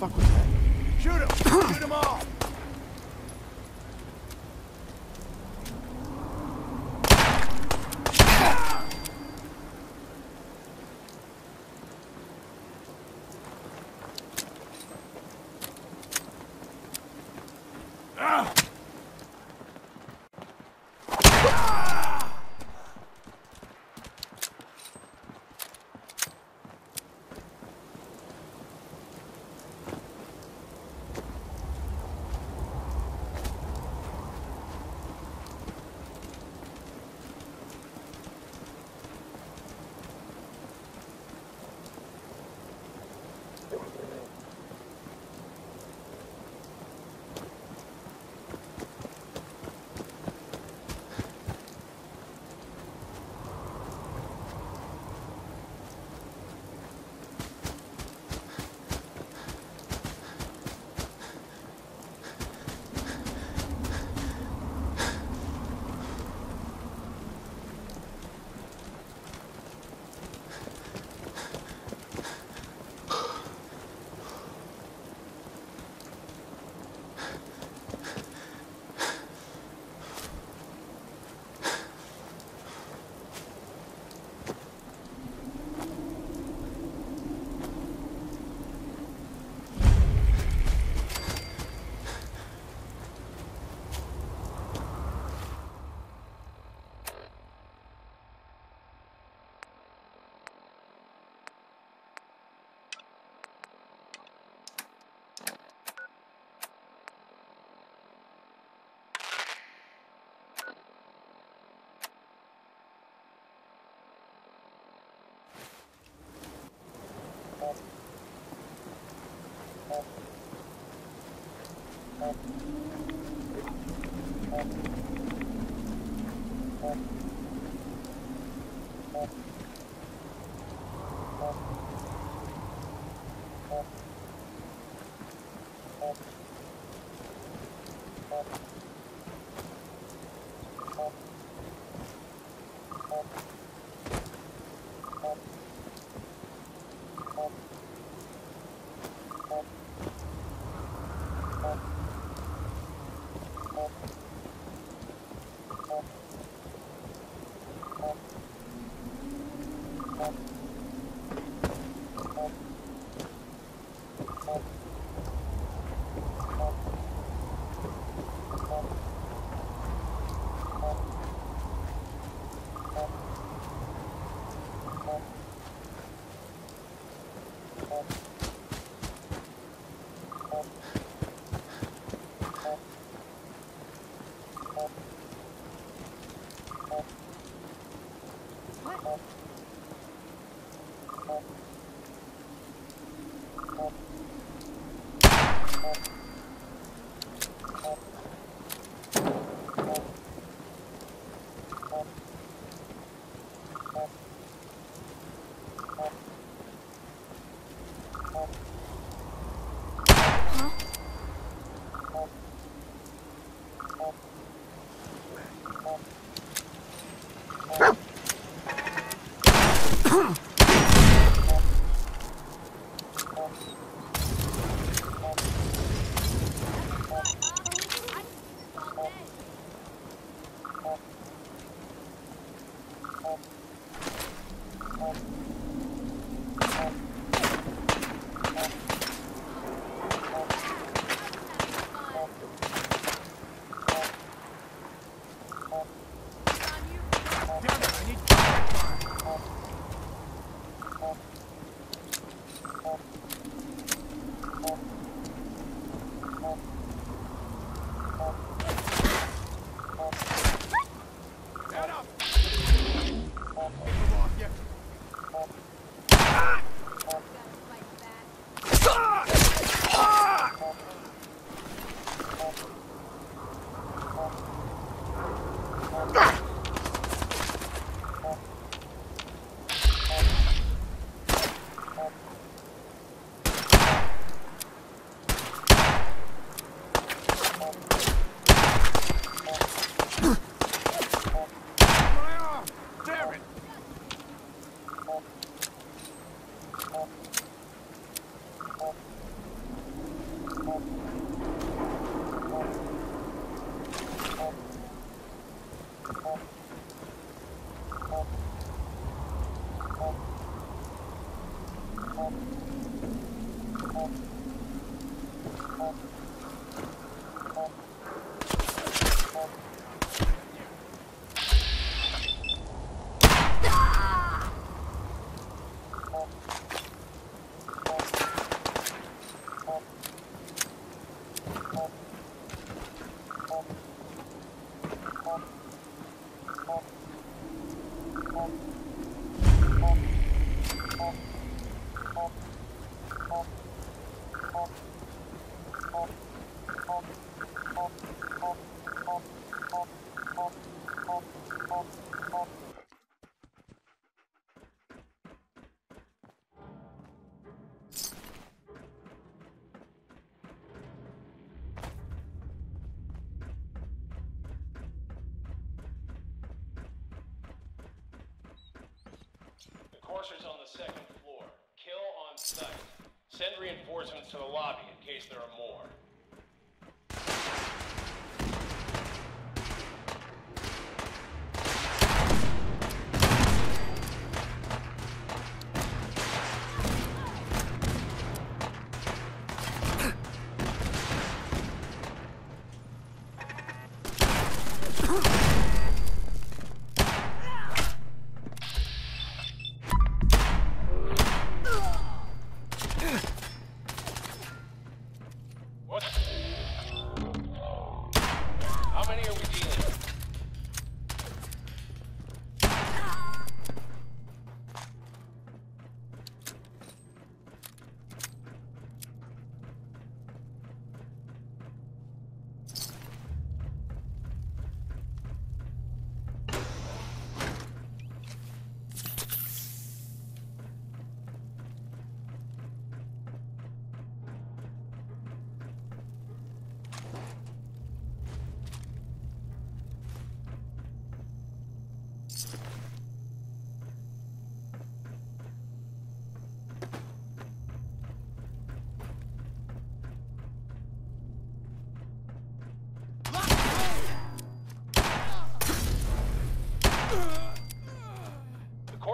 fuck was that? Shoot him! Shoot them all! Thank you. Courser's on the second floor. Kill on sight. Send reinforcements to the lobby in case there are more. What?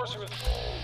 The Courser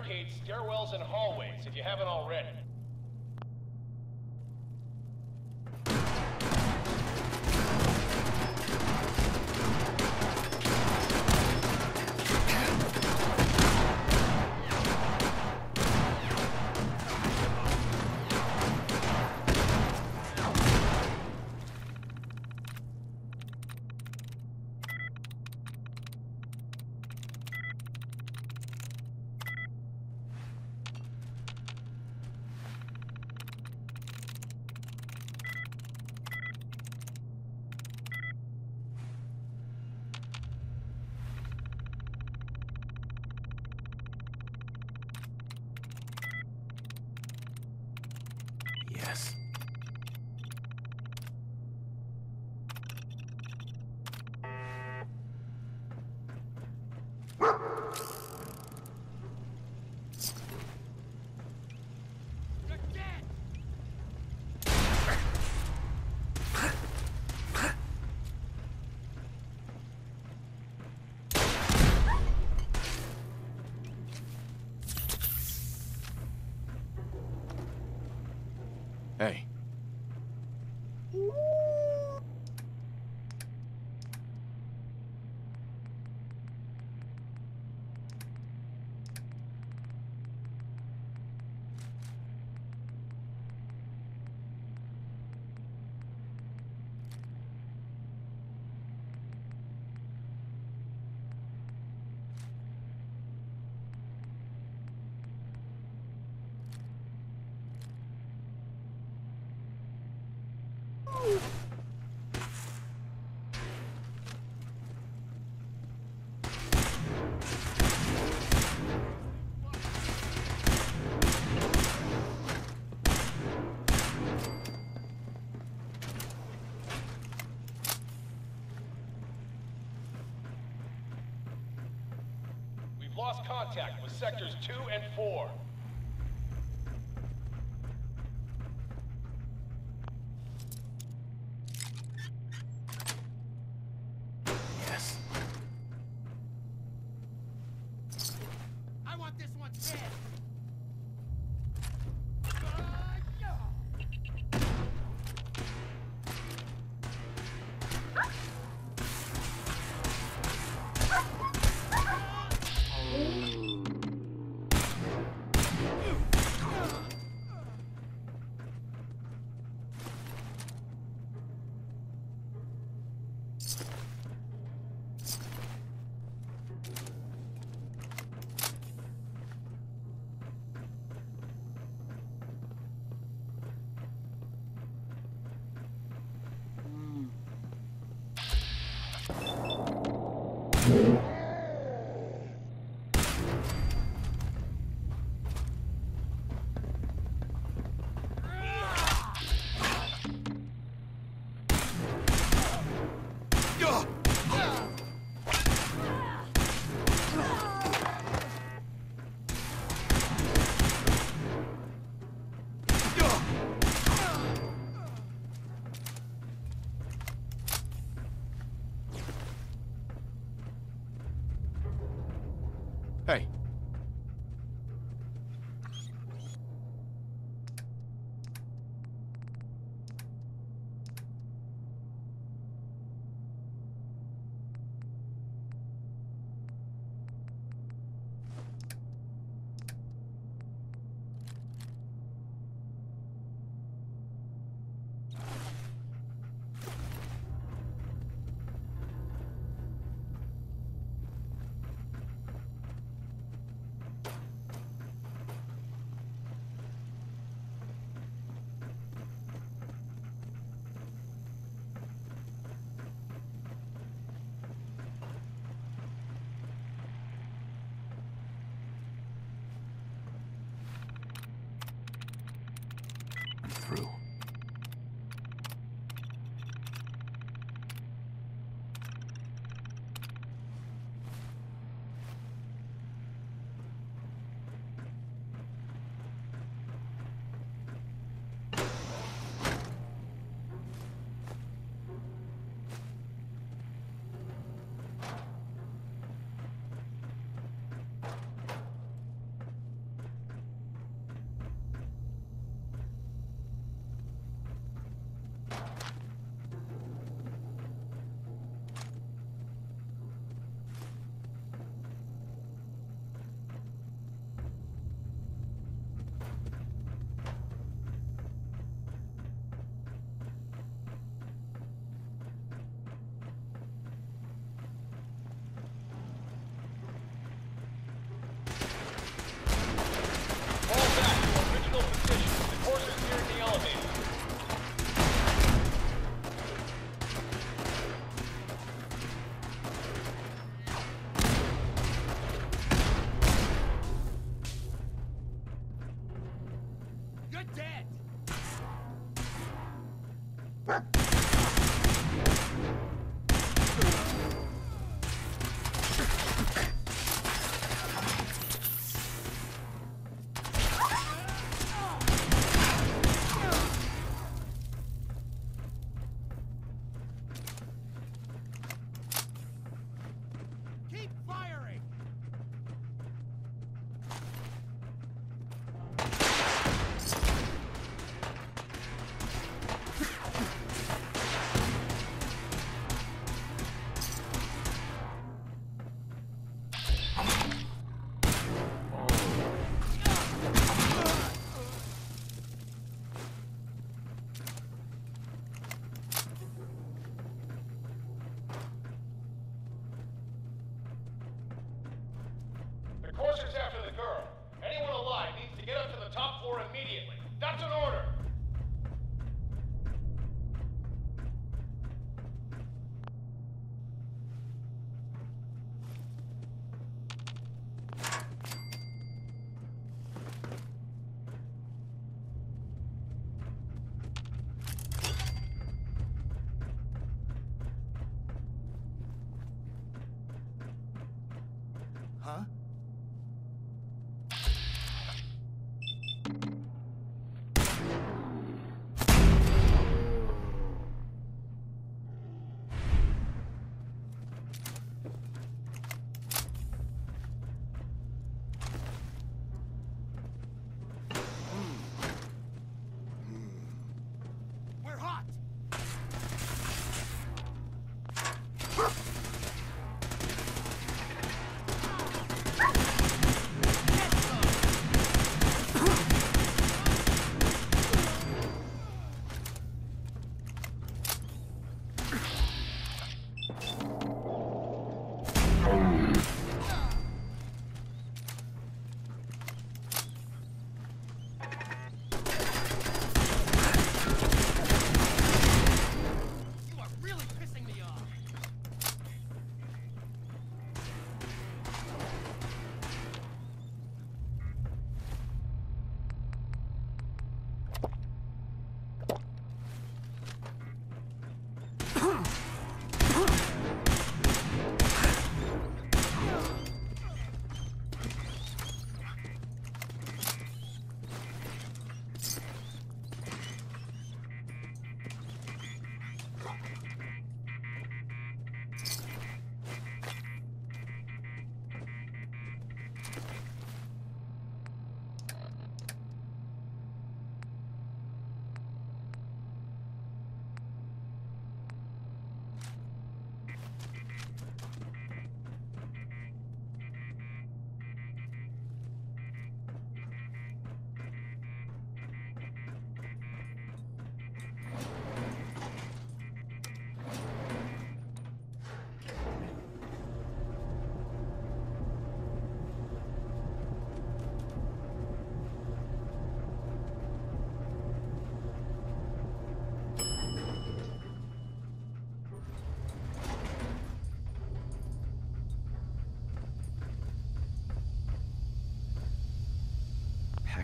Barricade stairwells and hallways if you haven't already. Ooh. contact with sectors 2 and 4. Yes. I want this one dead. You're dead!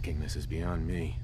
This is beyond me.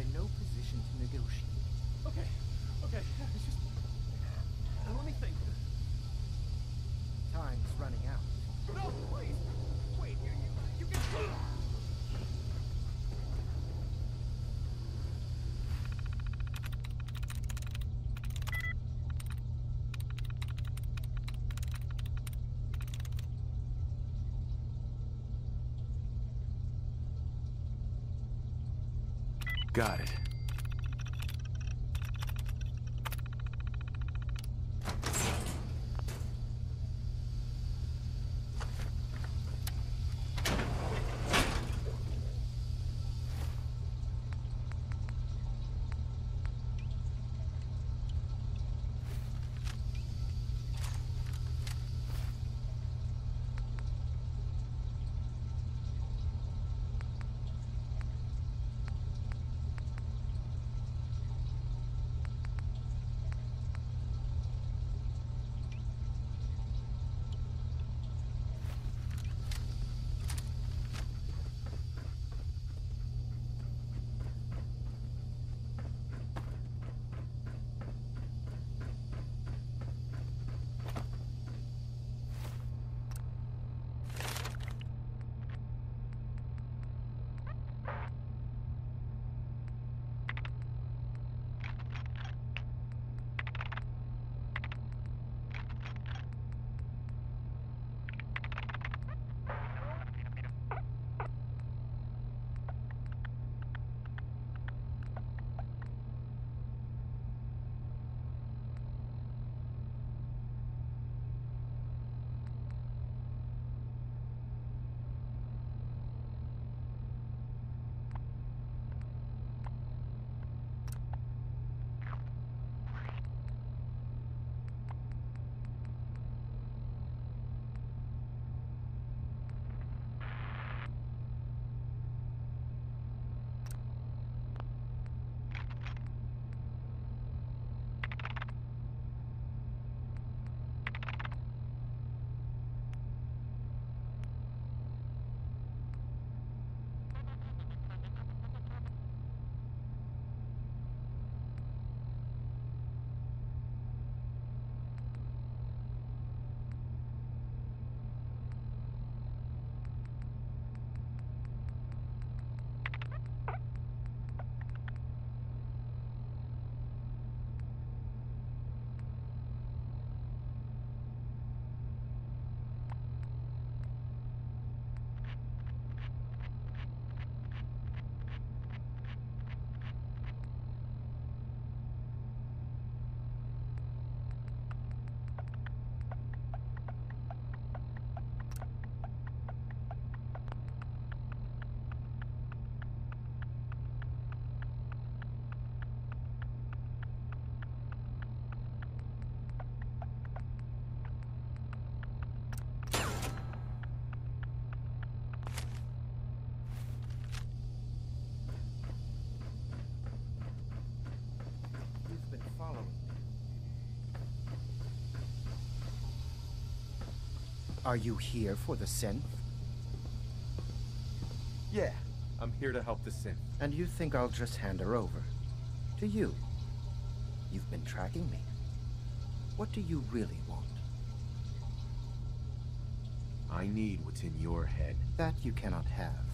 in no position to negotiate. Okay, okay. Got it. Are you here for the synth? Yeah, I'm here to help the synth. And you think I'll just hand her over? To you? You've been tracking me. What do you really want? I need what's in your head. That you cannot have.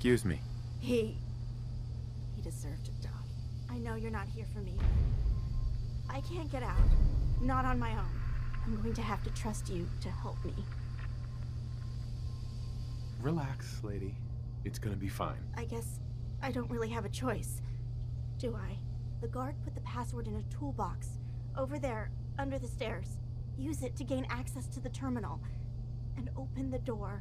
Excuse me. He. He deserved to die. I know you're not here for me. I can't get out. Not on my own. I'm going to have to trust you to help me. Relax, lady. It's gonna be fine. I guess I don't really have a choice. Do I? The guard put the password in a toolbox. Over there, under the stairs. Use it to gain access to the terminal. And open the door.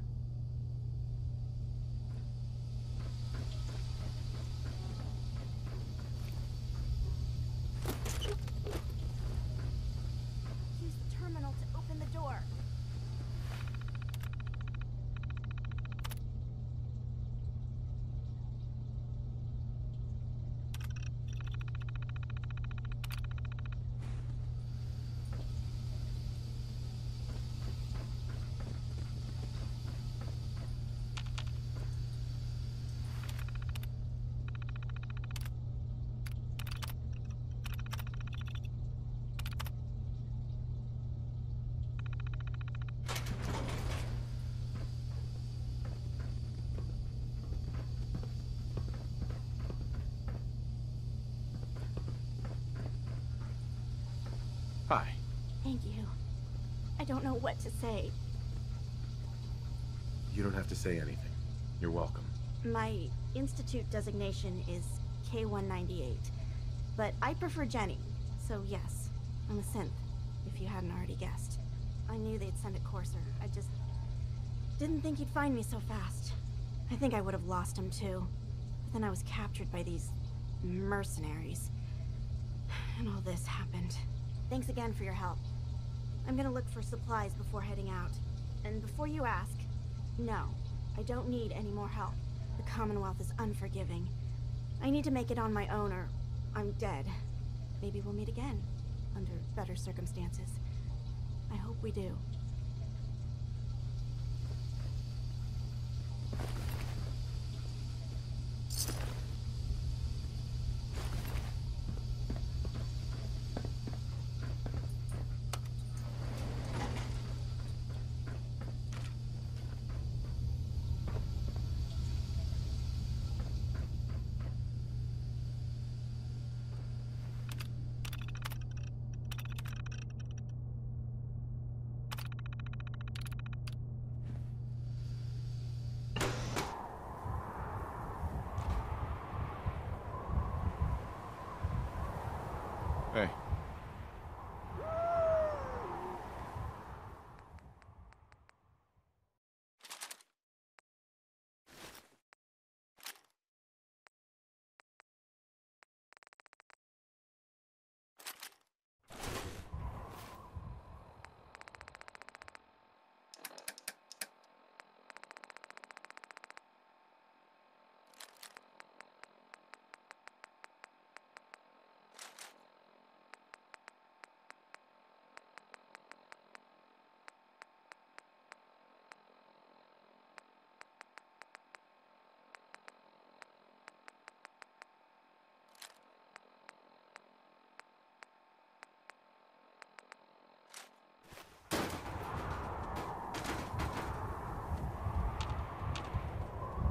Use the terminal to open the door. Hi. Thank you. I don't know what to say. You don't have to say anything. You're welcome. My institute designation is K198, but I prefer Jenny, so yes, I'm a synth, if you hadn't already guessed. I knew they'd send a courser. I just didn't think he'd find me so fast. I think I would have lost him too. But then I was captured by these mercenaries. And all this happened. Thanks again for your help. I'm gonna look for supplies before heading out. And before you ask, no, I don't need any more help. The Commonwealth is unforgiving. I need to make it on my own or I'm dead. Maybe we'll meet again, under better circumstances. I hope we do.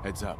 Heads up.